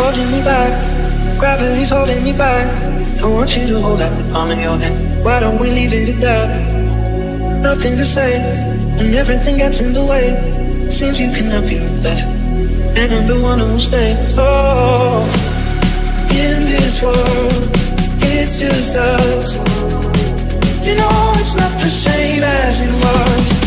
holding me back. Gravity's holding me back. I want you to hold that palm of your hand. Why don't we leave it at that? Nothing to say, and everything gets in the way. Seems you cannot be with us, and I'm the one who will stay. Oh, in this world, it's just us. You know it's not the same as it was.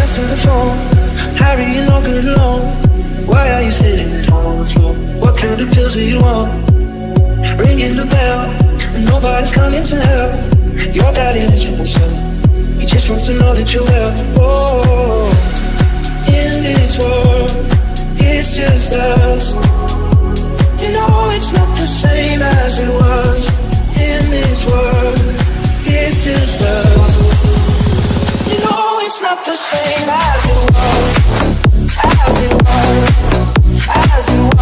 Answer the phone. Harry, you're not good alone. Why are you sitting at home on the floor? What kind of pills do you want? Ringing the bell. Nobody's coming to help. Your daddy lives with himself. He just wants to know that you're well. Oh, in this world, it's just us. You know it's not the same as it was. In this world, it's just us. The same as it was, as it was, as it was.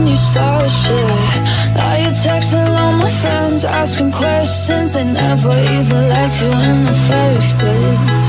You started shit. Now you're texting all my friends, asking questions. They never even liked you in the first place.